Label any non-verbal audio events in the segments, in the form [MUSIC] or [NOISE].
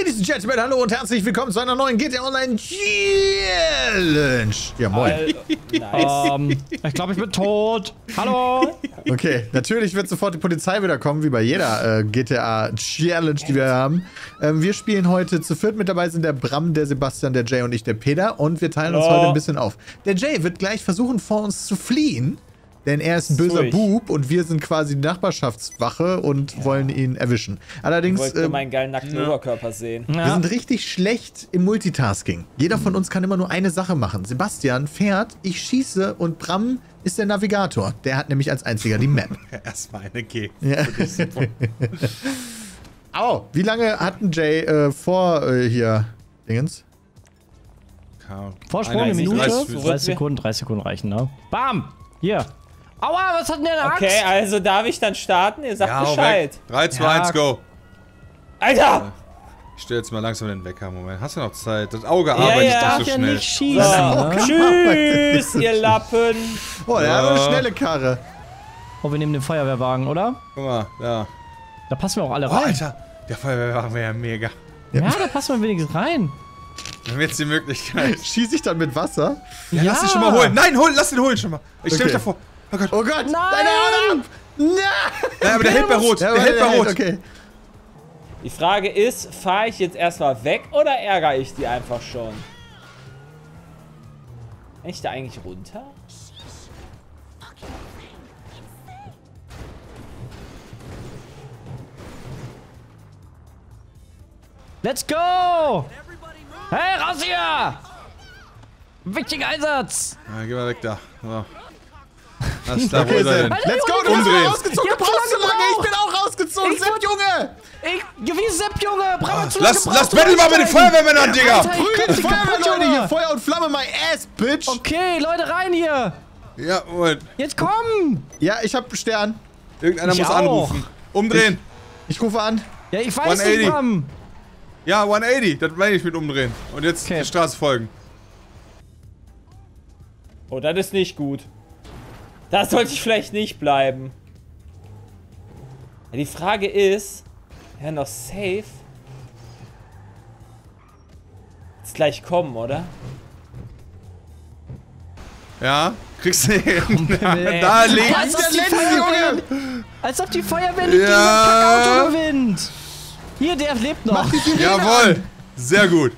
Ladies and Gentlemen, hallo und herzlich willkommen zu einer neuen GTA Online Challenge. Ja, moin. Nice. Ähm, ich glaube, ich bin tot. Hallo? Okay, natürlich wird sofort die Polizei wieder kommen, wie bei jeder äh, GTA Challenge, die wir haben. Ähm, wir spielen heute zu viert mit dabei sind der Bram, der Sebastian, der Jay und ich, der Peter. Und wir teilen uns Hallo. heute ein bisschen auf. Der Jay wird gleich versuchen, vor uns zu fliehen. Denn er ist ein böser Ruhig. Bub und wir sind quasi die Nachbarschaftswache und wollen ihn erwischen. Ich Allerdings, wollte nur ähm, meinen geilen nackten Oberkörper sehen. Wir Ja. sind richtig schlecht im Multitasking. Jeder von uns kann immer nur eine Sache machen. Sebastian fährt, ich schieße und Bram ist der Navigator. Der hat nämlich als einziger die Map. [LAUGHS] Erstmal eine G. Ja. [LAUGHS] Au, wie lange hat ein Jay äh, vor äh, hier Dingens? Vorsprung eine 31, Minute. 30 Zurück. 30 Sekunden, 30 Sekunden reichen, ne? Bam! Hier. Aua, was hat denn der Axt? Okay, also darf ich dann starten? Ihr sagt Ja, Bescheid. weg. 3, 2, Ja. 1, go. Alter! Ich stelle jetzt mal langsam den Wecker. Moment, hast du noch Zeit? Das Auge Ja, arbeitet ja. Ich darf nicht so ja schnell. nicht schießen, So. ne? Tschüss, ihr [LAUGHS] Lappen! Oh, der hat Ja. eine schnelle Karre. Oh, wir nehmen den Feuerwehrwagen, oder? Guck mal, da. Da passen wir auch alle Oh, rein. Alter, der Feuerwehrwagen wäre ja mega. Ja, da passen wir wenigstens rein. Wir haben jetzt die Möglichkeit. [LAUGHS] Schieße ich dann mit Wasser? Ja, lass ihn schon mal holen. Nein, hol, lass ihn holen schon mal. Ich stell Okay. mich davor. Oh Gott. Oh Gott! Nein! Deine Haut ab! Nein! Nein, aber der hält bei Rot. Ja, Der hält bei Rot. Okay. Die Frage ist, fahre ich jetzt erstmal weg oder ärgere ich die einfach schon? Kann ich da eigentlich runter? Let's go! Hey, raus hier! Wichtiger Einsatz! Ja, geh mal weg da. So. Lass da Sepp. sein. Let's go, du bist Umdrehen. rausgezogen, Ich du brauchst so lange ich bin auch rausgezogen, Ich Sepp, Junge! Ich, wie Sepp, Junge! Bram hat zu Lass, lange lass Battle mal mit den. Feuerwehrmännern an, Digga! Alter, ich Prügel komm die Feuerwehrleute hier, Feuer und Flamme, my ass, bitch! Okay, Leute, rein hier! Ja, Moment. Jetzt komm! Ja, ich hab einen Stern. Irgendeiner Ich muss auch. anrufen. Umdrehen. Ich rufe an. Ja, ich weiß 180. nicht, Bram! Ja, 180. Das meine ich mit umdrehen. Und jetzt Okay. die Straße folgen. Oh, das ist nicht gut. Da sollte ich vielleicht nicht bleiben. Ja, die Frage ist, ja noch safe. Jetzt gleich kommen, oder? Ja, kriegst du hin. Ey. [LAUGHS] da links. Als ob, Der die letzte Feuerwehr, Junge! als ob die Feuerwehr nicht gegen Ja. Kackauto gewinnt! Hier, der lebt noch. Jawohl. Sehr gut.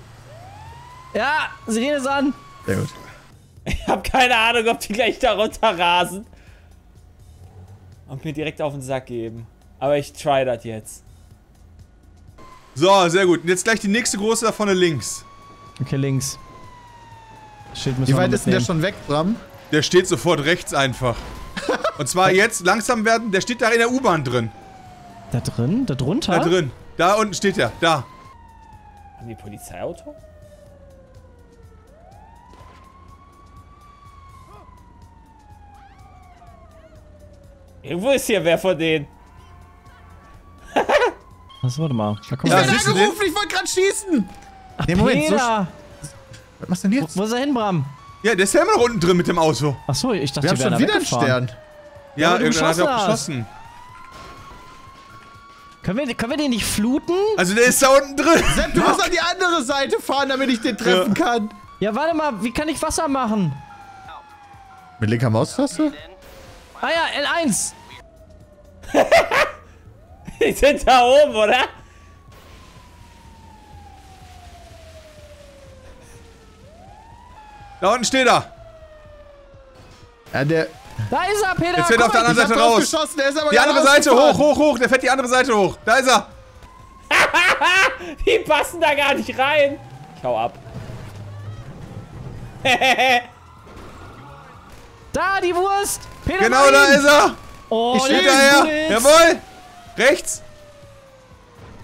Ja, Sirene ist an. Sehr gut. Ich habe keine Ahnung, ob die gleich da runter rasen. Und mir direkt auf den Sack geben. Aber ich try das jetzt. So, sehr gut. Und jetzt gleich die nächste große da vorne links. Okay, links. Schild müssen Wie weit ist denn der schon weg, Bram? Der steht sofort rechts einfach. [LAUGHS] Und zwar jetzt langsam werden. Der steht da in der U-Bahn drin. Da drin? Da drunter? Da drin. Da unten steht er. Da. Haben die Polizeiauto? Irgendwo ist hier wer von denen. Achso, [LAUGHS] warte mal. Da kommt Ja, Ich bin angerufen, ich wollte gerade schießen! Nee, Moment, so! Was machst du denn jetzt? Wo ist er hin, Bram? Ja, der ist ja immer noch unten drin mit dem Auto. Achso, ich dachte, Wir haben schon da wieder einen. Stern. Ja, du irgendwann hat er auch geschossen. Können wir, können wir den nicht fluten? Also der ist da unten drin. [LAUGHS] Sepp, du musst an die andere Seite fahren, damit ich den treffen kann. Ja, warte mal, wie kann ich Wasser machen? Mit linker Maustaste? Ah ja, L1. [LAUGHS] Die sind da oben, oder? Da unten steht er. Ja, der. Da ist er, Peter. Jetzt wird er auf der anderen Seite raus. der ist aber Die andere Seite hoch, hoch, hoch. Der fährt die andere Seite hoch. Da ist er. [LAUGHS] Die passen da gar nicht rein. Ich hau ab. [LAUGHS] Da, die Wurst. Peter, Genau, nein. da ist er. Oh, Ich steh links, Hinterher. Jawohl. Rechts.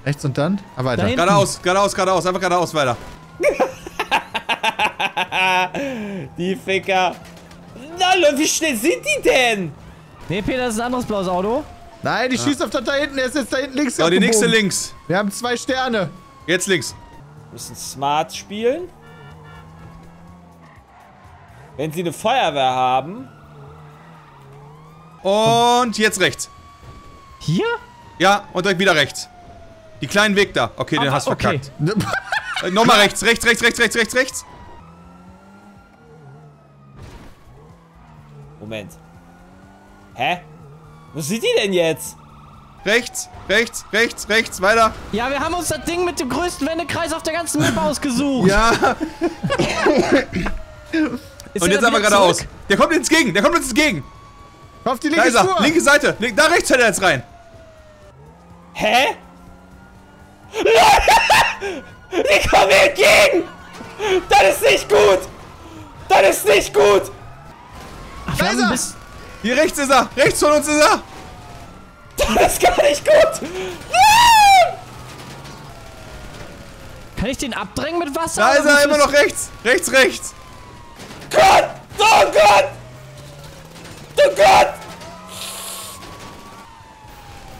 Rechts und dann? Ah, weiter. Dahin. Geradeaus, geradeaus, geradeaus. Einfach geradeaus weiter. [LAUGHS] Die Ficker. Na, wie schnell sind die denn? Nee, Peter, das ist ein anderes blaues Auto. Nein, ich schieß auf das da hinten, der ist jetzt da hinten links So, die nächste links. Wir haben zwei Sterne. Jetzt links. Wir müssen smart spielen. Wenn sie eine Feuerwehr haben. Und jetzt rechts. Hier? Ja, und direkt wieder rechts. Die kleinen Weg da. Okay, den Aber- hast du okay. verkackt. [LAUGHS] Äh, Nochmal rechts, rechts, rechts, rechts, rechts, rechts, rechts. Moment. Hä? Wo sind die denn jetzt? Rechts, rechts, rechts, rechts, weiter. Ja, wir haben uns das Ding mit dem größten Wendekreis auf der ganzen Map [LAUGHS] ausgesucht. Ja, [LAUGHS] Ist und jetzt aber geradeaus. Der kommt uns entgegen, der kommt uns entgegen. Auf die Da linke ist er, Spur. linke Seite. Link, da rechts fährt er jetzt rein. Hä? Leute! [LAUGHS] Die kommen mir entgegen! Das ist nicht gut! Das ist nicht gut! Ach, haben ein bisschen- Hier rechts ist er, rechts von uns ist er. Das ist gar nicht gut! Kann ich den abdrängen mit Wasser? Da ist er immer noch rechts, rechts, rechts. Gott! Oh Gott! Oh Gott!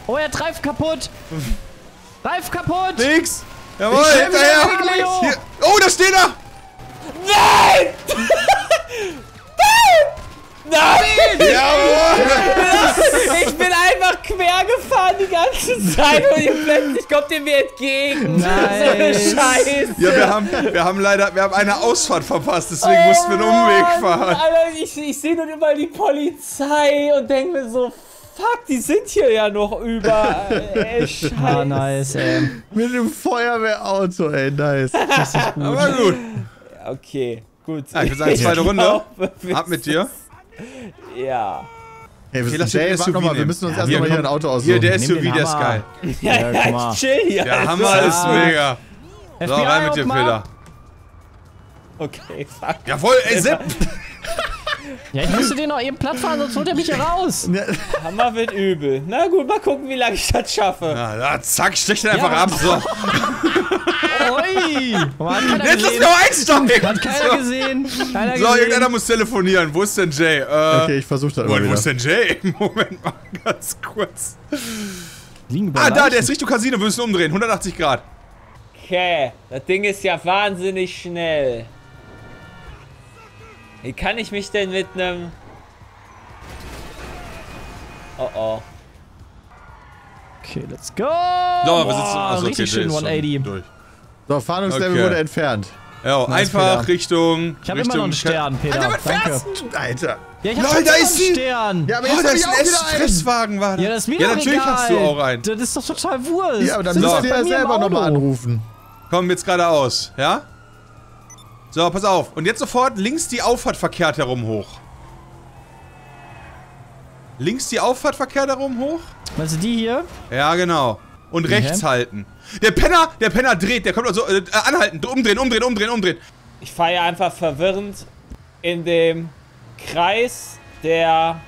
Oh, er hat Reifen kaputt. Reifen kaputt. Links. Jawohl, hinterher. Oh, da steht er. Nein! [LAUGHS] Nein! Jawohl. Ich bin einfach quer gefahren die ganze Zeit und ihr plötzlich kommt ihr mir entgegen. Nice. So eine Scheiße. Ja, wir haben, wir haben leider, wir haben eine Ausfahrt verpasst, deswegen mussten wir einen Umweg fahren. Alter, ich, ich sehe nun immer die Polizei und denke mir so, fuck, die sind hier ja noch überall. Ey, Scheiße. Ah, nice, ey. Mit dem Feuerwehrauto, ey, nice. Aber gut. Okay, gut. Ja, ich würde sagen, zweite Runde. Ab mit dir. [LAUGHS] Ja. Hey, wir lass sind warte SUV nochmal, wir müssen uns Ja, erst hier, nochmal hier ein. Auto aussuchen. Hier, der SUV, der ist geil. [LAUGHS] [LAUGHS] Ja, Ja, mal. ich chill hier. Der Also, Hammer ist mega. So, FBI, rein mit dir. Peter. Okay, fuck. Jawohl, ey, Sepp. Ja, ich musste den noch eben platt fahren, sonst holt er mich hier raus. Hammer wird übel. Na gut, mal gucken, wie lange ich das schaffe. Ja, da, zack, stech den einfach Ja. ab. So. Keiner Jetzt mich auch einsteigen. Hat keiner gesehen. Keiner So, irgendeiner gesehen. muss telefonieren. Wo ist denn Jay? Äh, Okay, ich versuch das Moment, immer wo ist denn Jay? [LAUGHS] Moment mal, ganz kurz. Liegen Ah, da, der ist Richtung Casino. Wir müssen umdrehen. 180 Grad. Okay, das Ding ist ja wahnsinnig schnell. Wie kann ich mich denn mit einem... Oh oh. Okay, let's go. So, wir sitzen. Achso, okay, richtig schön ist schon 180. Durch. So, Fahndungslevel Okay. wurde entfernt. Ja, einfach Peter. Richtung. Ich habe immer noch einen Stern, Peter. Alter, was Danke. fährst du? Alter. Ja, ich hab Lol, da einen ist ein- Stern. Ja, aber Oh, jetzt da ist ich ein einen. Stresswagen, war da. Ja, das ist mir Ja, natürlich egal. hast du auch einen. Das ist doch total wurscht. Ja, aber dann Das müsst ihr ja selber nochmal anrufen. Komm, jetzt geradeaus, ja? So, pass auf. Und jetzt sofort links die Auffahrt verkehrt herum hoch. Links die Auffahrt verkehrt herum hoch? Meinst du die hier? Ja, genau. Und rechts halten. Der Penner, der Penner dreht, der kommt also äh, anhalten, umdrehen, umdrehen, umdrehen, umdrehen. Ich fahre ja einfach verwirrend in dem Kreis der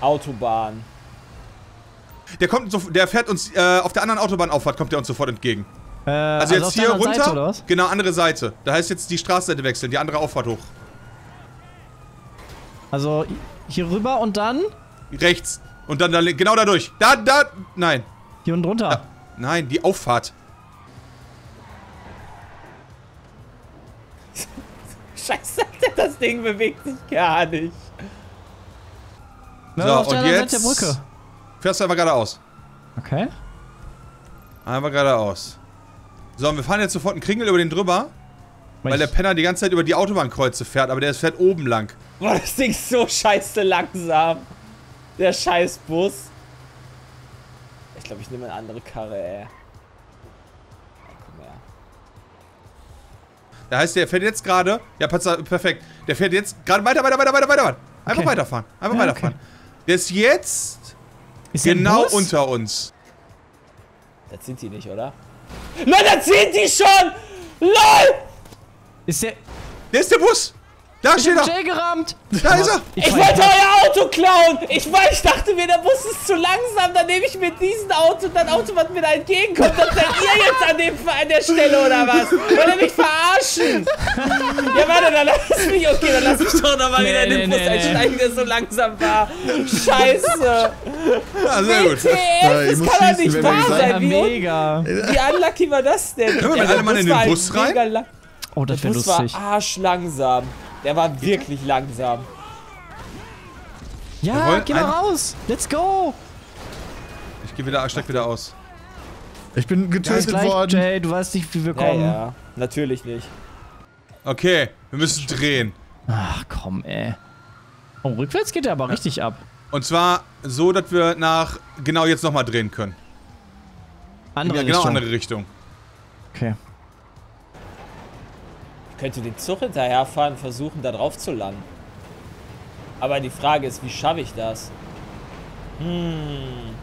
Autobahn. Der kommt so, der fährt uns äh, auf der anderen Autobahnauffahrt kommt der uns sofort entgegen. Äh, Also, auf jetzt hier runter. Seite, oder was? Genau, andere Seite. Da heißt jetzt die Straßenseite wechseln, die andere Auffahrt hoch. Also hier rüber und dann Rechts. Und dann da, genau da durch. Da, da, nein. hier unten drunter. Nein, die Auffahrt. [LAUGHS] Scheiße, das Ding bewegt sich gar nicht. So, und jetzt der Brücke. fährst du einfach geradeaus. Okay. Einfach geradeaus. So, und wir fahren jetzt sofort einen Kringel über den drüber, weil der Penner die ganze Zeit über die Autobahnkreuze fährt, aber der fährt oben lang. Boah, das Ding ist so scheiße langsam. Der scheiß Bus. Ich glaube, ich nehme eine andere Karre, ey. Ja, Komm her. Da heißt, der fährt jetzt gerade. Ja, perfekt. Der fährt jetzt gerade weiter, weiter, weiter, weiter, weiter. Einfach Okay. weiterfahren. Einfach Ja, weiterfahren. Der ist jetzt Ist genau unter uns. Das sind die nicht, oder? Nein, das sind die schon! LOL! Ist der. Der ist der Bus. Da Ich steht er. Jay gerammt! Da ist er. Ich wollte euer Auto klauen! Ich war, ich dachte mir, der Bus ist zu langsam, dann nehme ich mir diesen Auto und das Auto, was mir da entgegenkommt, das seid ihr jetzt an, dem, an der Stelle oder was? Wollt ihr mich verarschen? Ja, warte, dann lass mich, okay, dann lass mich doch nochmal Nee, wieder in den nee, Bus nee, nee. einsteigen, der so langsam war. Scheiße. Ja, sehr gut. WTF, Ja, ich das muss kann doch nicht wenn wahr sein. Ja, Wie, mega. wie unlucky war das denn? Können wir alle mal in den Bus rein? Oh, das wäre lustig. war arschlangsam. Der war wirklich langsam. Ja, geh mal raus! Let's go! Ich geh wieder, steig wieder aus. Ich bin getötet gleich, worden. Jay, du weißt nicht, wie wir Ja, kommen. ja. Natürlich nicht. Okay, wir müssen drehen. Ach komm, ey. Oh, rückwärts geht er aber richtig ab. Und zwar so, dass wir nach genau jetzt nochmal drehen können. In Andere ja, genau Richtung. andere Richtung. Okay. Ich könnte den Zug hinterherfahren und versuchen, da drauf zu landen. Aber die Frage ist, wie schaffe ich das? Hm.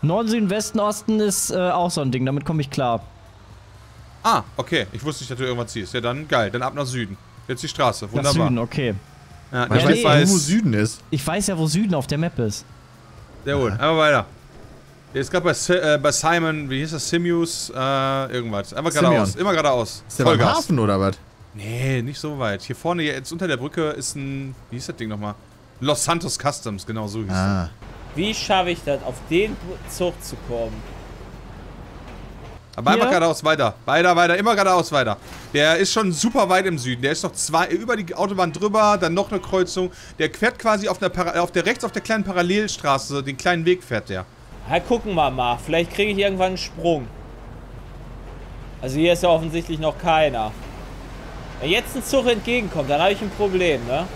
Norden, Süden, Westen, Osten ist äh, auch so ein Ding, damit komme ich klar. Ah, okay. Ich wusste nicht, dass du irgendwas ziehst. Ja, dann geil. Dann ab nach Süden. Jetzt die Straße. Nach Wunderbar. Süden, okay. Ja, Ich weiß nee, weiß. wo Süden ist. Ich weiß ja, wo Süden auf der Map ist. Sehr gut. Einfach weiter. Der ist gerade bei, äh, bei Simon, wie hieß das? Simus, äh, irgendwas. Einfach Simeon. geradeaus. Immer geradeaus. Ist der beim Hafen oder was? Nee, nicht so weit. Hier vorne, jetzt unter der Brücke ist ein, wie hieß das Ding nochmal? Los Santos Customs, genau so hieß Ah. Wie schaffe ich das, auf den Zug zu kommen? es. Aber einfach Hier? geradeaus weiter. Weiter, weiter, immer geradeaus weiter. Der ist schon super weit im Süden. Der ist noch zwei, über die Autobahn drüber, dann noch eine Kreuzung. Der fährt quasi auf der, auf der rechts auf der kleinen Parallelstraße, den kleinen Weg fährt der. Ja, gucken wir mal. Vielleicht kriege ich irgendwann einen Sprung. Also hier ist ja offensichtlich noch keiner. Wenn jetzt ein Zug entgegenkommt, dann habe ich ein Problem, ne?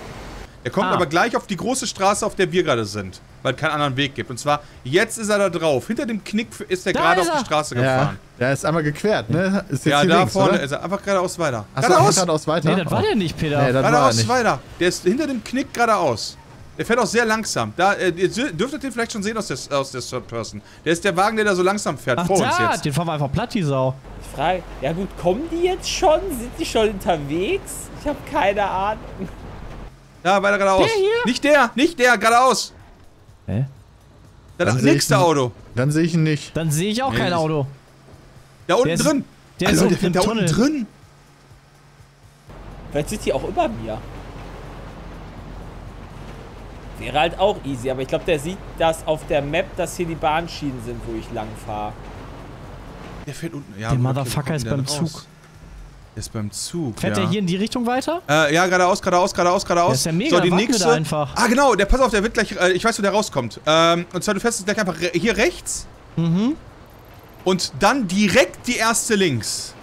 Er kommt Ah. aber gleich auf die große Straße, auf der wir gerade sind. Weil es keinen anderen Weg gibt. Und zwar, jetzt ist er da drauf. Hinter dem Knick ist er Da gerade ist auf die. Straße Ja, gefahren. der ist einmal gequert, ne? Ist jetzt Ja, hier da links, vorne oder? ist er. Einfach geradeaus weiter. Achso, geradeaus! geradeaus weiter? Nee, das war der nicht, Peter. Nee, er Geradeaus nicht. weiter. Der ist hinter dem Knick geradeaus. Der fährt auch sehr langsam. Da, äh, ihr dür- dürftet den vielleicht schon sehen aus der, aus der Third Person. Der ist der Wagen, der da so langsam fährt. Ach vor uns da, jetzt. den fahren wir einfach platt, die Sau. Ich frage, ja gut, kommen die jetzt schon? Sind die schon unterwegs? Ich habe keine Ahnung. Ja, weiter geradeaus. Der hier? Nicht der, nicht der, geradeaus. Hä? Das Dann seh ich nächste Auto. Dann sehe ich ihn nicht. Dann sehe ich auch Nee, kein das- Auto. Da unten Der ist- drin. Der Alter, ist der fährt da unten drin. Vielleicht sind die auch über mir. Wäre halt auch easy, aber ich glaube, der sieht das auf der Map, dass hier die Bahnschienen sind, wo ich lang fahre. Der fährt unten. Ja, Der Motherfucker ist beim raus? Zug. Der ist beim Zug. Fährt ja. der hier in die Richtung weiter? Äh, ja, geradeaus, geradeaus, geradeaus, geradeaus. Der ist ja mega, so, die nächste. da einfach. Ah, genau, der, pass auf, der wird gleich, äh, ich weiß, wo der rauskommt. Ähm, und zwar, du fährst jetzt gleich einfach re hier rechts. Mhm. Und dann direkt die erste links.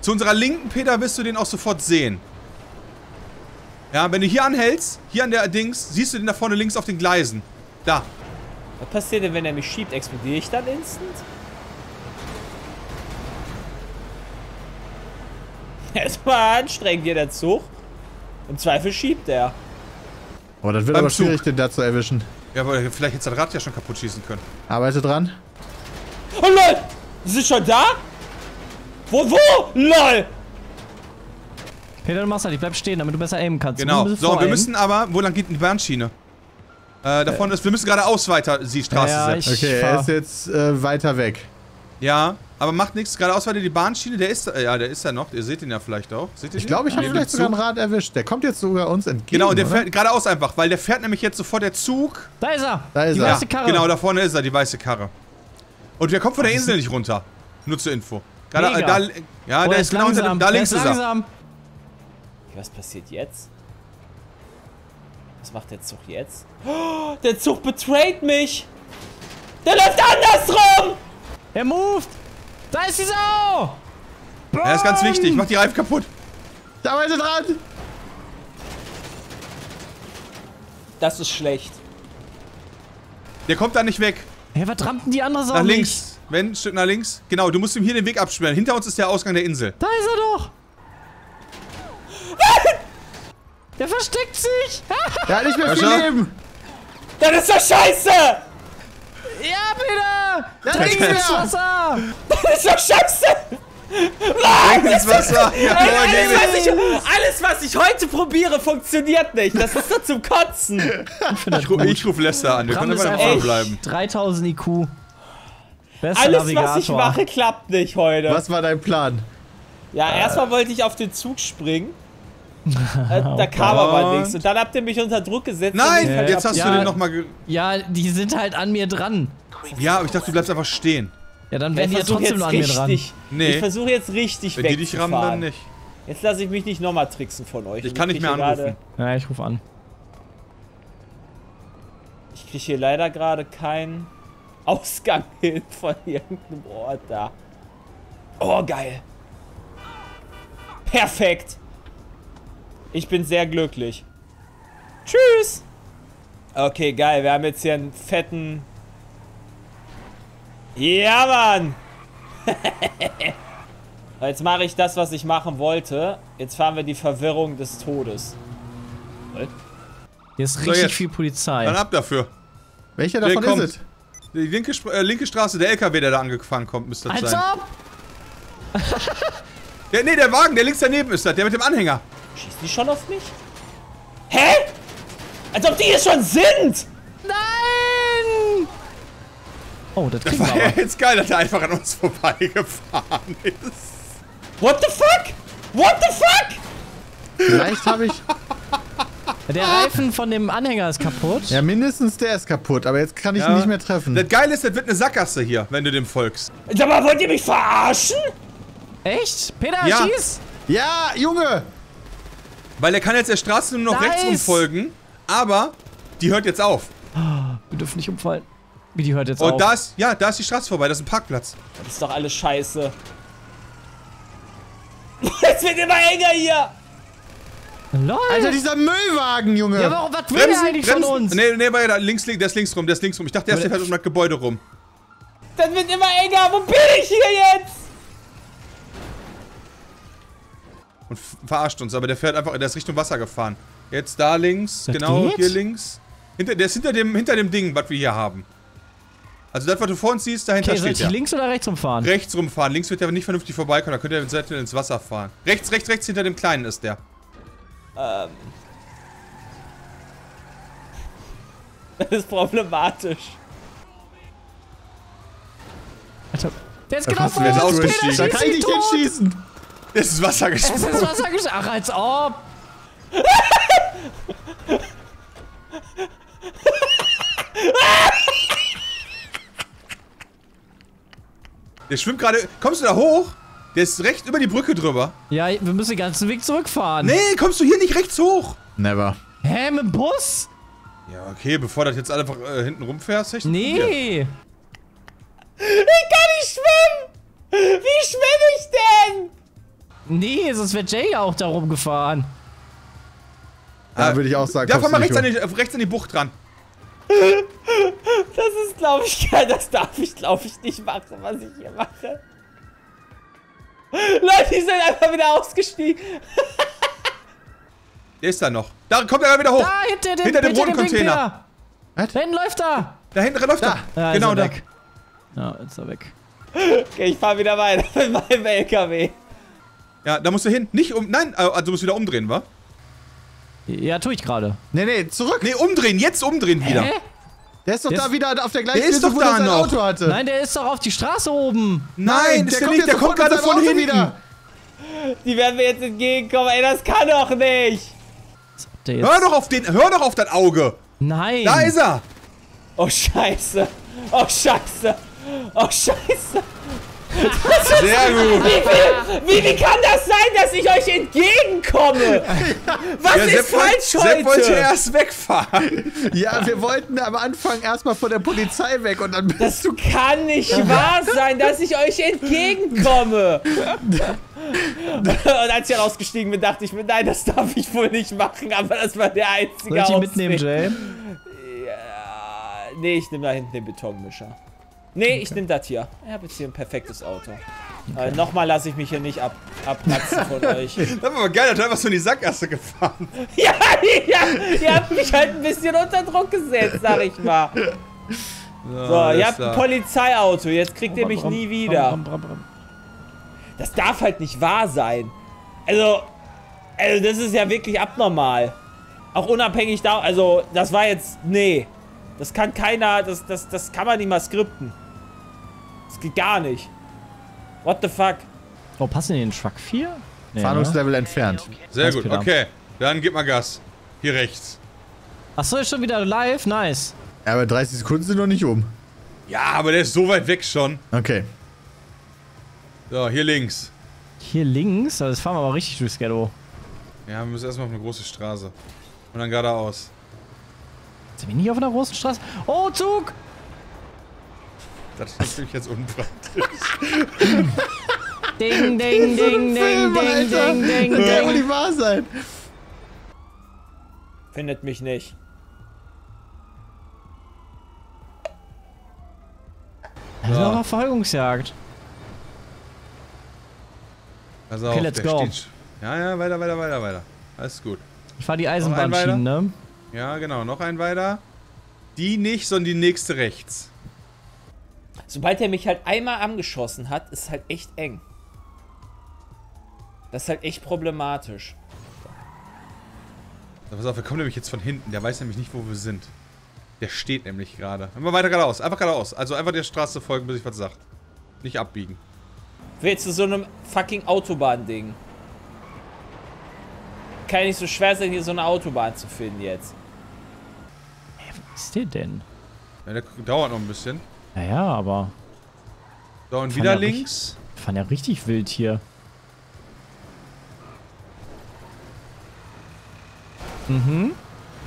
Zu unserer linken, Peter, wirst du den auch sofort sehen. Ja, wenn du hier anhältst, hier an der Dings, siehst du den da vorne links auf den Gleisen. Da. Was passiert denn, wenn er mich schiebt? Explodiere ich dann instant? [LAUGHS] Erstmal anstrengend hier der Zug. Im Zweifel schiebt er. Aber das wird Beim aber Zug. schwierig, den da zu erwischen. Ja, aber vielleicht hättest du das Rad ja schon kaputt schießen können. Arbeite dran. Oh lol! Die sind schon da? Wo, wo? LOL! Peter, du machst halt, ich bleib stehen, damit du besser aimen kannst. Genau. So, wir müssen aber, wo lang geht denn die Bahnschiene? Äh, da vorne ist, wir müssen geradeaus weiter die Straße Ja, setzen. Okay, er fahr. ist jetzt äh, weiter weg. Ja, aber macht nichts. Geradeaus weiter die Bahnschiene, der ist, äh, ja, der ist ja noch. Ihr seht ihn ja vielleicht auch. Seht ihr Ich glaube, ich habe vielleicht sogar ein? Rad erwischt. Der kommt jetzt sogar uns entgegen. Genau, der oder? fährt geradeaus einfach, weil der fährt nämlich jetzt sofort der Zug. Da ist er! Da ist die er. weiße Karre. Genau, da vorne ist er, die weiße Karre. Und der kommt von der Insel nicht runter. Nur zur Info. Gerade, äh, da, ja, Oh, der er ist genau hinter dem, da er links ist er. langsam. Was passiert jetzt? Was macht der Zug jetzt? Oh, der Zug betrayt mich! Der läuft andersrum! Er moved! Da ist die Sau! Er ist ganz wichtig, mach die Reifen kaputt. Da arbeite dran! Das ist schlecht. Der kommt da nicht weg. Hey, was rammt denn die andere Sau Nach nicht? links. Wenn, ein Stück nach links. Genau, du musst ihm hier den Weg absperren. Hinter uns ist der Ausgang der Insel. Da ist er doch! [LAUGHS] Der versteckt sich! [LAUGHS] Er hat nicht mehr viel? Leben! Das ist doch scheiße! Ja, Peter! Da Trink ist ins er! Wasser! Das ist doch scheiße! Ins Wasser. [LAUGHS] Ja, Ey, alles, was ich, alles, was ich heute probiere, funktioniert nicht. Das ist doch zum Kotzen. ich, ru ich ruf Lester an. Wir Bram können im Auto bleiben. 3000 IQ. Bester Alles, Navigator. was ich mache, klappt nicht heute. Was war dein Plan? Ja, erstmal wollte ich auf den Zug springen. Äh, da [LAUGHS] kam aber nichts. Und dann habt ihr mich unter Druck gesetzt. Nein, und Ja, ich jetzt hast ja. du den nochmal. ge- Ja, die sind halt an mir dran. Ja, aber ich dachte, du bleibst einfach stehen. Ja, dann Ich werden die ja versuche trotzdem jetzt noch an mir dran. richtig. Nee. Ich versuche jetzt richtig Wenn die dich rammen, dann wegzufahren. nicht. Jetzt lasse ich mich nicht nochmal tricksen von euch. Ich Und kann nicht mehr anrufen. Ja, ich rufe an. Ich kriege hier leider gerade kein. Ausgang [LAUGHS] hin von irgendeinem Ort da. Oh, geil. Perfekt. Ich bin sehr glücklich. Tschüss. Okay, geil. Wir haben jetzt hier einen fetten... Ja, Mann. [LAUGHS] jetzt mache ich das, was ich machen wollte. Jetzt fahren wir die Verwirrung des Todes. Hier ist So, richtig jetzt. viel Polizei. Dann ab dafür. Welcher davon Willkommen. ist es? Die linke, äh, linke Straße, der LKW, der da angefahren kommt, müsste das Als sein. ob! [LAUGHS] Der, nee, der Wagen, der links daneben ist das, der mit dem Anhänger. Schießen die schon auf mich? Hä? Als ob die hier schon sind! Nein! Oh, das kriegen wir War ja aber. jetzt geil, dass er einfach an uns vorbeigefahren ist. What the fuck? What the fuck? Vielleicht habe ich. Der Reifen von dem Anhänger ist kaputt. Ja, mindestens der ist kaputt, aber jetzt kann ich ihn Ja. nicht mehr treffen. Das Geile ist, das wird eine Sackgasse hier, wenn du dem folgst. Sag mal, wollt ihr mich verarschen? Echt? Peter, Ja. schieß! Ja, Junge! Weil er kann jetzt der Straße nur noch Nice. rechts umfolgen, aber die hört jetzt auf. Wir dürfen nicht umfallen. Wie die hört jetzt Und auf. da ist, ja, da ist die Straße vorbei, das ist ein Parkplatz. Das ist doch alles scheiße. [LAUGHS] Es wird immer enger hier. LOL! Alter, dieser Müllwagen, Junge! ja, warum, was will der eigentlich von uns? Nee, nee, weil da links, liegt- der ist links rum, der ist links rum. Ich dachte, der ist halt um das Gebäude rum. Das wird immer enger. Wo bin ich hier jetzt? Und verarscht uns, aber der fährt einfach, der ist Richtung Wasser gefahren. Jetzt da links, Das genau, geht? hier links. Hinter, der ist hinter dem, hinter dem Ding, was wir hier haben. Also das, was du vor uns siehst, dahinter Okay, soll steht ich er. links oder rechts umfahren? Rechts rumfahren, links wird der nicht vernünftig vorbeikommen, da könnte er mit ins Wasser fahren. Rechts, rechts, rechts hinter dem Kleinen ist der. Ähm. Das ist problematisch. Alter, der ist genau vor uns. aussteigen. Peter, Da kann ich ihn nicht tot. hinschießen! Der ist Wasser Es ist gesprungen. Wasser gesch... Ach, als ob. Der schwimmt gerade. Kommst du da hoch? Der ist recht über die Brücke drüber. Ja, wir müssen den ganzen Weg zurückfahren. Nee, kommst du hier nicht rechts hoch? Never. Hä, mit dem Bus? Ja, okay, bevor das jetzt einfach äh, hinten rumfährst. echt? Hier. Nee. Ich Nee, sonst wäre Jay auch da rumgefahren. Da würde ich auch sagen, Da fahr mal rechts an, die, äh, rechts an die Bucht dran. [LAUGHS] Das ist, glaube ich, geil. Das darf ich, glaube ich, nicht machen, was ich hier mache. [LAUGHS] Leute, die sind einfach wieder ausgestiegen. Der ist da noch. Da kommt er wieder hoch. Da, hinter dem, Hinter dem roten Container. Was? Da hinten läuft er. Da hinten läuft Da. er. Ja, genau ist da. er weg. Ja, jetzt ist er weg. [LAUGHS] Okay, ich fahre wieder weiter mit meinem LKW. Ja, da musst du hin. Nicht um. Nein, äh, also du musst wieder umdrehen, wa? Ja, tue ich gerade. Nee, nee, zurück! Nee, umdrehen. Jetzt umdrehen wieder. Hä? Der ist doch Der da ist- wieder auf der gleichen Der ist Stelle, doch wo da er sein noch. Auto hatte. Nein, der ist doch auf die Straße oben. Nein, ist der nicht. jetzt Der kommt gerade von hinten. Die werden mir jetzt entgegenkommen. Ey, das kann doch nicht. Der. Hör doch auf den. Hör doch auf das Auge. Nein. Da ist er. Oh, scheiße. Oh, scheiße. Oh, scheiße. Sehr [LAUGHS] gut. Wie, viel, wie, wie kann das sein, dass ich euch entgegenkomme? Was Ja, ist Sepp, falsch Sepp wollte heute? erst wegfahren. Ja, wir wollten am Anfang erstmal von der Polizei weg und dann bist Das kann nicht wahr sein, dass ich euch entgegenkomme. Und als ich rausgestiegen bin, dachte ich mir, nein, das darf ich wohl nicht machen, aber das war der einzige Soll ich ihn Ausweg. mitnehmen, Jay? Ja, nee, ich nehme da hinten den Betonmischer. Nee, ich nehme das hier. Ich habe jetzt hier ein perfektes Auto. Äh, Nochmal lasse ich mich hier nicht ab, abkratzen von [LAUGHS] euch. Das war aber geil, er einfach so in die Sackgasse gefahren. [LAUGHS] Ja, ja, ihr habt mich halt ein bisschen unter Druck gesetzt, sag ich mal. So, alles ihr habt ein. Polizeiauto, jetzt kriegt ihr mich nie wieder. Das darf halt nicht wahr sein. Also, also das ist ja wirklich abnormal. Auch unabhängig da, also das war jetzt, nee. Das kann keiner, das, das, das kann man nicht mal skripten. Das geht gar nicht. What the fuck? Oh, passen in den Truck 4? Nee, ne? Fahndungslevel entfernt. Sehr Nice, gut, Peter. okay. Dann gib mal Gas. Hier rechts. Achso, ist schon wieder live? Nice. Ja, aber 30 Sekunden sind noch nicht um. Ja, aber der ist so weit weg schon. Okay. So, hier links. Hier links? Also, das fahren wir aber richtig durchs Ghetto. Ja, wir müssen erstmal auf eine große Straße. Und dann geradeaus. Sind wir nicht auf einer großen Straße? Oh, Zug! Das ist natürlich jetzt unpraktisch. [LAUGHS] Ding, ding, So ein ding, ding, Film, ding, Alter. ding, ding, Das kann wohl ding. nicht wahr sein. Findet mich nicht. Das ist noch Verfolgungsjagd. Auf, Okay, let's der go. steht- Ja, ja, weiter, weiter, weiter, weiter. Alles gut. Ich fahr die Eisenbahnschienen, ne? Ja, genau, noch ein weiter. Die nicht, sondern die nächste rechts. Sobald er mich halt einmal angeschossen hat, ist halt echt eng. Das ist halt echt problematisch. So, pass auf, wir kommen nämlich jetzt von hinten. Der weiß nämlich nicht, wo wir sind. Der steht nämlich gerade. Immer weiter geradeaus, einfach geradeaus. Also einfach der Straße folgen, bis ich was sag. Nicht abbiegen. Willst du so einem fucking Autobahn-Ding? Kann ja nicht so schwer sein, hier so eine Autobahn zu finden jetzt. Was ist der denn? Ja, der dauert noch ein bisschen. Naja, aber So, und wieder der links. ich fand ja richtig wild hier. Mhm.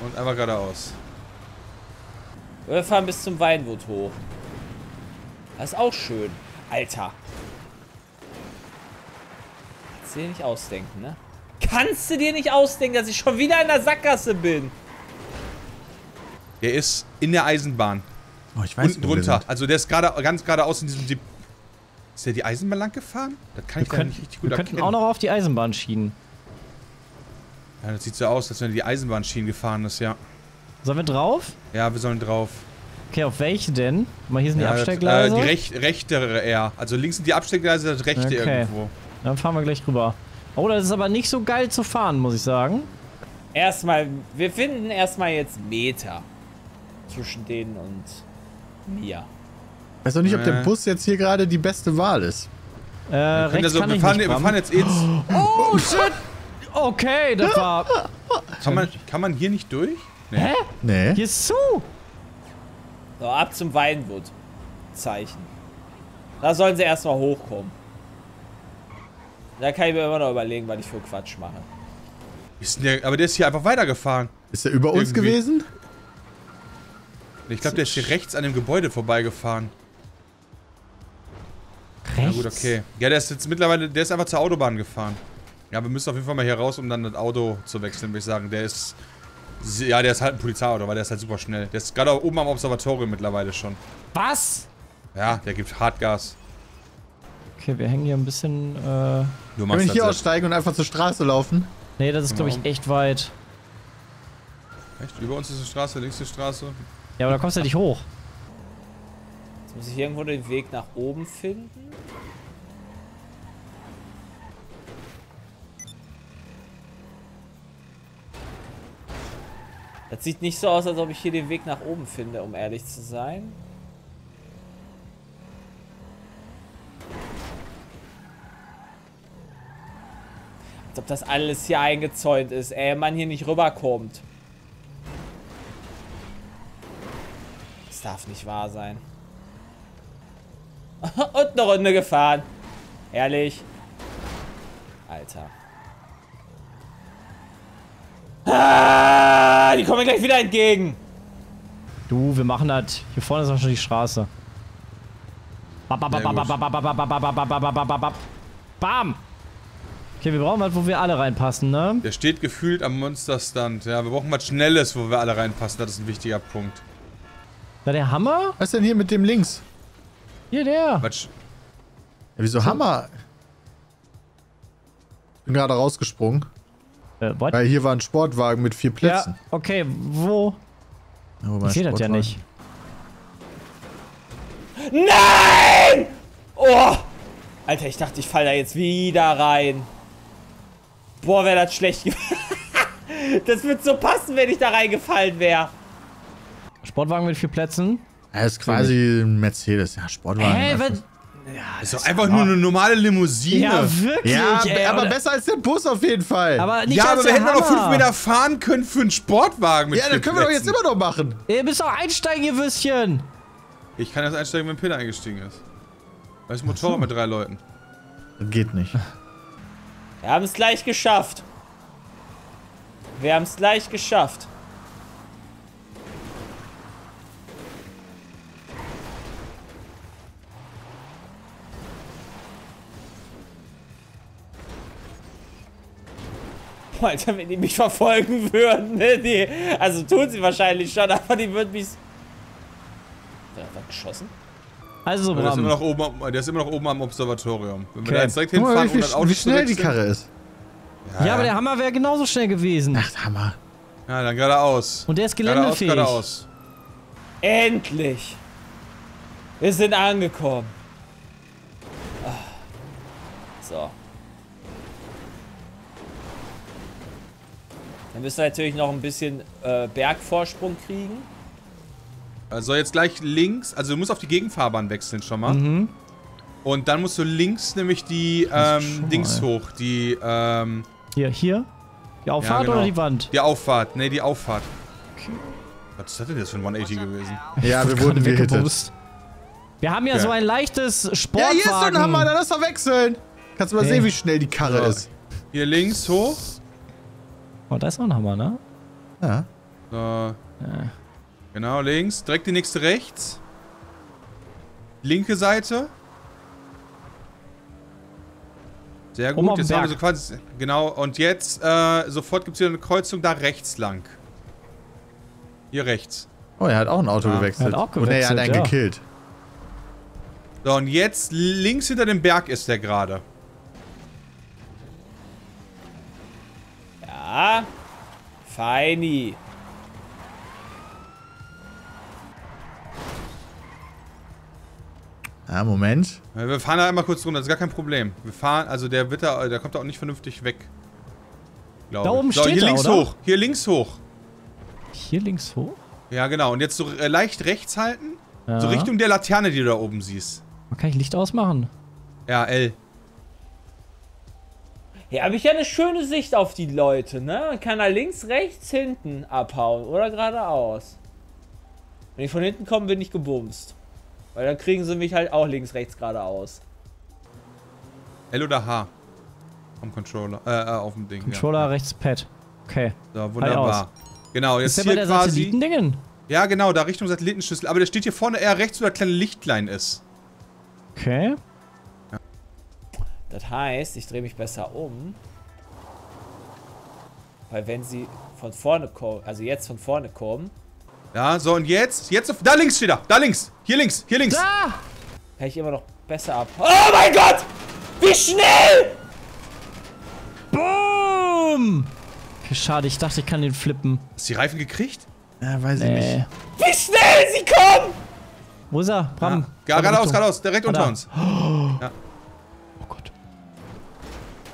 Und einfach geradeaus. Wir fahren bis zum Weinwood hoch. Das ist auch schön. Alter. Kannst du dir nicht ausdenken, ne? Kannst du dir nicht ausdenken, dass ich schon wieder in der Sackgasse bin? Der ist in der Eisenbahn. Oh, ich weiß Unten drunter. Also der ist gerade ganz geradeaus in diesem... Dip ist der die Eisenbahn lang gefahren? Das kann Wir, ich da können, nicht richtig wir gut könnten erkennen. auch noch auf die Eisenbahnschienen. Ja, das sieht so aus, als wenn er die Eisenbahnschienen gefahren ist, ja. Sollen wir drauf? Ja, wir sollen drauf. Okay, auf welche denn? Guck Mal, hier sind ja, die das- Abstellgleise. Äh, die rech rechtere eher. Also links sind die Abstellgleise, das rechte Okay. irgendwo. Dann fahren wir gleich rüber. Oh, das ist aber nicht so geil zu fahren, muss ich sagen. Erstmal, wir finden erstmal jetzt Meter zwischen denen und mir. Ich weiß doch nicht, ob der. Bus jetzt hier gerade die beste Wahl ist. Äh, Wir, rechts also, kann wir, ich fahren, nicht, wir fahren jetzt eh... [GASPS] Oh, shit! Okay, das war... [LAUGHS] Kann man, kann man hier nicht durch? Nee. Hä? Nee. Hier ist zu! So, ab zum Weinwood. Zeichen. Da sollen sie erstmal hochkommen. Da kann ich mir immer noch überlegen, was ich für Quatsch mache. Ist der, aber der ist hier einfach weitergefahren. Ist er über uns Irgendwie. gewesen? Ich glaube, der ist hier rechts an dem Gebäude vorbeigefahren. Rechts? Na gut, okay. Ja, der ist jetzt mittlerweile, der ist einfach zur Autobahn gefahren. Ja, wir müssen auf jeden Fall mal hier raus, um dann das Auto zu wechseln, würde ich sagen. Der ist, ja, der ist halt ein Polizeiauto, weil der ist halt super schnell. Der ist gerade oben am Observatorium mittlerweile schon. Was? Ja, der gibt Hartgas. Okay, wir hängen hier ein bisschen... Äh... Du Können wir machst nicht hier aussteigen und einfach zur Straße laufen? Nee, das ist, glaube ich, Warum? echt weit. Echt? Über uns ist die Straße, links die Straße. Ja, aber da kommst du ja nicht hoch. Jetzt muss ich irgendwo den Weg nach oben finden. Das sieht nicht so aus, als ob ich hier den Weg nach oben finde, um ehrlich zu sein. Als ob das alles hier eingezäunt ist, ey, man hier nicht rüberkommt. darf nicht wahr sein. [LAUGHS] Und eine Runde gefahren. Ehrlich. Alter. Ah, die kommen mir gleich wieder entgegen. Du, wir machen das. Hier vorne ist auch schon die Straße. Bam! Okay, wir brauchen was, wo wir alle reinpassen, ne? Der steht gefühlt am Monster-Stand. Ja, wir brauchen was Schnelles, wo wir alle reinpassen. Das ist ein wichtiger Punkt. Da der Hammer? Was ist denn hier mit dem links? Hier, der. Was, sch- Ja, wieso Hammer? Ich bin gerade rausgesprungen, Äh, what? weil hier war ein Sportwagen mit vier Plätzen. Ja, okay, wo? Ja, Ich sehe das ja nicht. Nein! Oh! Alter, ich dachte, ich falle da jetzt wieder rein. Boah, wäre das schlecht [LAUGHS] gewesen. Das wird so passen, wenn ich da reingefallen wäre. Sportwagen mit vier Plätzen. Ja, ist quasi ein Mercedes. Ja, Sportwagen. Hä, einfach. was? ist doch einfach nur eine normale Limousine. Ja, wirklich, Ja, ey, aber besser als der Bus auf jeden Fall. Aber nicht ja, aber wir hätten doch noch Hammer. 5 Meter fahren können für einen Sportwagen mit ja, das können wir doch jetzt immer noch machen. Ihr müsst doch einsteigen, ihr Würstchen. Ich kann jetzt einsteigen, wenn Peter eingestiegen ist. Weil es ein Motorrad mit drei Leuten. Das geht nicht. Wir haben es gleich geschafft. Wir haben es gleich geschafft. [LAUGHS] Alter, wenn die mich verfolgen würden, ne? Die, also tun sie wahrscheinlich schon, aber die würden mich... Da hat geschossen? Also, Der ist, immer Bram. noch oben, am- der ist immer noch oben am Observatorium. Wenn wir Okay. da jetzt direkt Guck mal, hinfahren, wie, um das Auto wie schnell die Karre ist. Ja, aber der Hammer wäre genauso schnell gewesen. Ach, Hammer. Ja, dann geradeaus. Und der ist Geradeaus, geländefähig. geradeaus. Endlich! Wir sind angekommen. Ah. So. Dann müssen wir natürlich noch ein bisschen äh, Bergvorsprung kriegen. Also jetzt gleich links, also du musst auf die Gegenfahrbahn wechseln schon mal. Mhm. Und dann musst du links nämlich die ähm, mal. Dings hoch, die ähm, Hier, hier? Die Auffahrt genau. oder die Wand? die Auffahrt, ne, die Auffahrt. Okay. Was ist das denn jetzt für ein 180 gewesen? Ja, wir wurden gehittet. Wir haben ja Okay. so ein leichtes Ja, Sportwagen. hier ist so ein Hammer, dann lass doch wechseln. Kannst du mal Nee. sehen, wie schnell die Karre Ja. ist. Hier links hoch. Oh, da ist auch ein Hammer, ne? Ja. So. Genau, links. Direkt die nächste rechts. Linke Seite. Sehr gut. Jetzt haben wir so quasi. Genau, und jetzt äh, sofort gibt es wieder eine Kreuzung da rechts lang. Hier rechts. Oh, er hat auch ein Auto Ah. gewechselt. Er hat auch Und er hat gewechselt, einen ja. gekillt. So, und jetzt links hinter dem Berg ist der gerade. Feini. Ja, Moment. Wir fahren da einmal kurz runter, das ist gar kein Problem. Wir fahren, also der wird da, der kommt da auch nicht vernünftig weg. Glaube Da ich. oben so, steht hier er, links oder? hoch. Hier links hoch. Hier links hoch? Ja, genau. Und jetzt so äh, leicht rechts halten. Ja. So Richtung der Laterne, die du da oben siehst. Man kann ich Licht ausmachen. Ja, L. Hier habe ich ja eine schöne Sicht auf die Leute, ne? Man kann da links, rechts, hinten abhauen oder geradeaus. Wenn ich von hinten komme, bin ich gebumst. Weil dann kriegen sie mich halt auch links, rechts, geradeaus. L oder H. Am Controller. Äh, äh auf dem Ding. Controller rechts Pad. Okay. Ja. So, wunderbar. Genau, jetzt Ist hier der quasi. Satellitendingen? Ja, genau, da Richtung Satellitenschüssel. Aber der steht hier vorne eher rechts, wo der kleine Lichtlein ist. Okay. Das heißt, ich drehe mich besser um. Weil wenn sie von vorne kommen, also jetzt von vorne kommen, Ja, so und jetzt, jetzt, auf- da links steht er. Da links. Hier links, hier links. Da! kann ich immer noch besser ab. Oh mein Gott! Wie schnell! Boom! Schade, ich dachte, ich kann den flippen. Hast du die Reifen gekriegt? Ja, weiß ich Nee. nicht. Wie schnell sie kommen! Wo ist er? Bram. Ja, geradeaus, geradeaus, direkt unter da. uns. [GASPS] Oh Gott.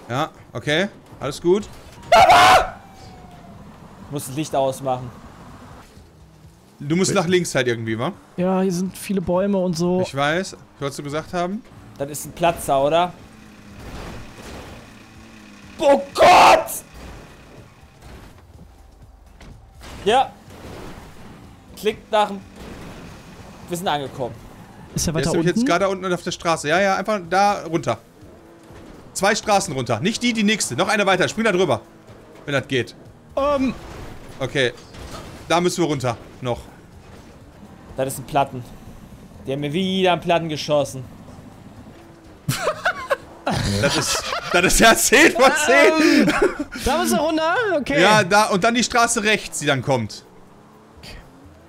Ja, okay. Alles gut. Ich muss das Licht ausmachen. Du musst nach links halt irgendwie, wa? Ja, hier sind viele Bäume und so. Ich weiß. Wolltest du gesagt haben? Das ist ein Platzer, oder? Oh Gott! Ja. Klickt nach dem... Wir sind angekommen. ist er Der ist weiter nämlich jetzt unten? gerade unten auf der Straße. Ja, ja, einfach da runter. Zwei Straßen runter. Nicht die, die nächste. Noch eine weiter. Spring da drüber. Wenn das geht. Ähm, Okay. Da müssen wir runter. Noch. Das ist ein Platten. Die haben mir wieder einen Platten geschossen. [LAUGHS] Das ist. Das ist ja 10 von 10. da muss er runter? Okay. Ja, da. Und dann die Straße rechts, die dann kommt.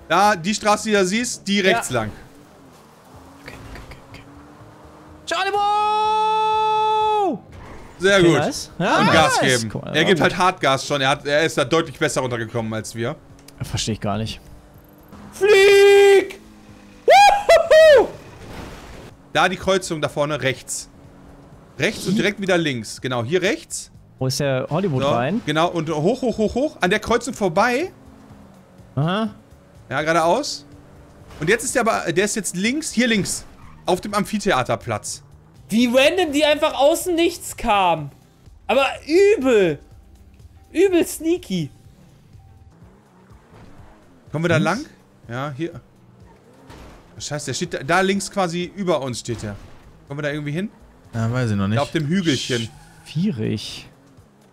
Da, die Straße, die du da siehst, die rechts lang. Geronimo! Sehr Okay, gut. nice. Ja, Und Gas nice. geben. Mal, Er gibt halt Hartgas schon. Er, hat, er ist da deutlich besser runtergekommen als wir. Verstehe ich gar nicht. Flieg! Wuhuhu! Da die Kreuzung da vorne rechts. Rechts und direkt wieder links. Genau, hier rechts. Wo ist der Hollywood So, rein? genau, und hoch, hoch, hoch, hoch. An der Kreuzung vorbei. Aha. Ja, geradeaus. Und jetzt ist der aber, der ist jetzt links, hier links. Auf dem Amphitheaterplatz. Wie random die einfach außen nichts kamen. Aber übel. Übel sneaky. Kommen wir da lang? Ja, hier. Scheiße, der steht da, da links quasi über uns steht der. Kommen wir da irgendwie hin? Ja, weiß ich noch nicht. Da auf dem Hügelchen. Schwierig.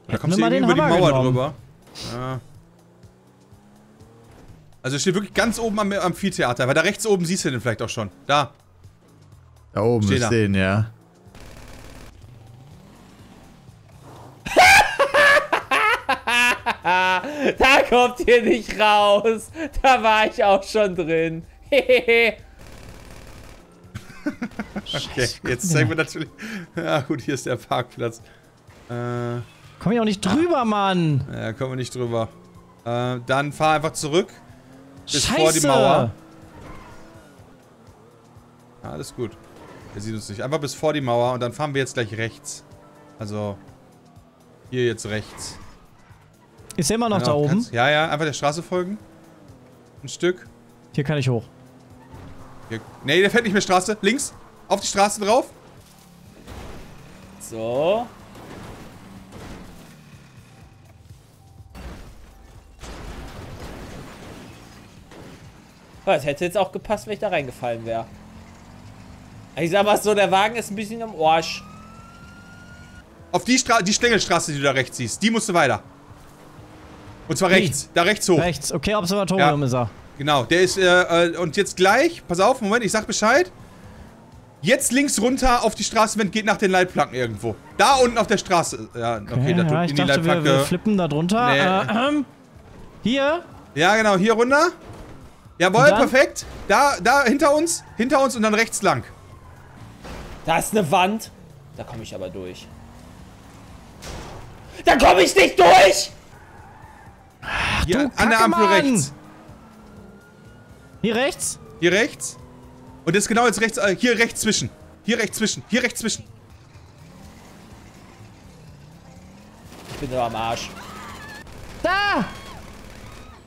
Da kommst wir du mal irgendwie über den die Mauer genommen. drüber. Ja. Also steht wirklich ganz oben am Amphitheater, weil da rechts oben siehst du den vielleicht auch schon. Da. Da oben Steht ist da. den, ja. Kommt hier nicht raus. Da war ich auch schon drin. [LAUGHS] Hehehe. Okay, jetzt zeigen wir natürlich. Ja, gut, hier ist der Parkplatz. Äh, Komm ich auch nicht drüber, Mann. ja, kommen wir nicht drüber. Äh, dann fahr einfach zurück. Bis Scheiße. vor die Mauer. Ja, alles gut. Er sieht uns nicht. Einfach bis vor die Mauer und dann fahren wir jetzt gleich rechts. Also, hier jetzt rechts. Ist er immer noch Ja, da oben? kannst- Ja, ja, einfach der Straße folgen. Ein Stück. Hier kann ich hoch. Hier. Nee, der fährt nicht mehr Straße. Links. Auf die Straße drauf. So. Oh, Es hätte jetzt auch gepasst, wenn ich da reingefallen wäre. Ich sag mal so, der Wagen ist ein bisschen am Arsch. Auf die Stra die Stängelstraße, die du da rechts siehst. Die musst du weiter. Und zwar Wie? rechts. Da rechts hoch. Rechts. Okay, Observatorium Ja. ist er. Genau, der ist, äh, äh, und jetzt gleich, pass auf, Moment, ich sag Bescheid. Jetzt links runter auf die Straße, wenn geht nach den Leitplanken irgendwo. Da unten auf der Straße. Ja, okay, Okay, da ja, ich in die dachte, wir, wir Leitplanke. flippen da drunter. Nee. Äh, ähm, hier. Ja, genau, hier runter. Jawohl, perfekt. Da, da, hinter uns, hinter uns und dann rechts lang. Da ist eine Wand. Da komme ich aber durch. Da komme ich nicht durch! Hier an der Ampel Mann. rechts. Hier rechts. Hier rechts. Und jetzt genau jetzt rechts, äh, hier rechts zwischen. Hier rechts zwischen. Hier rechts zwischen. Ich bin nur am Arsch. Da.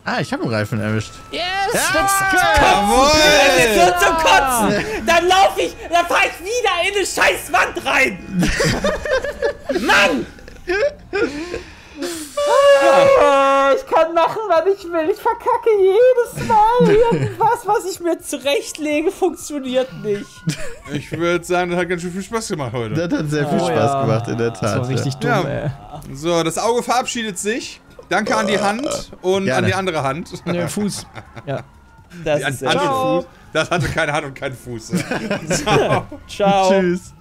Ah, ich habe einen Reifen erwischt. Yes. Ja! Go. Jawohl! Das ist so zum Kotzen! Dann laufe ich, dann fahre ich wieder in eine scheiß Wand rein! [LAUGHS] Mann! Ah, Ich kann machen, was ich will. Ich verkacke jedes Mal [LAUGHS] irgendwas, was ich mir zurechtlege, funktioniert nicht. Ich würde sagen, das hat ganz schön viel Spaß gemacht heute. Das hat sehr viel Oh, Spaß ja. gemacht, in der Tat. Das war richtig dumm, Ja. ey. So, das Auge verabschiedet sich. Danke an die Hand und Gerne. an die andere Hand. Nee, Fuß. Ja. Das Die ist Hand und. Fuß. Das hatte keine Hand und keinen Fuß. [LAUGHS] Ciao. Tschüss.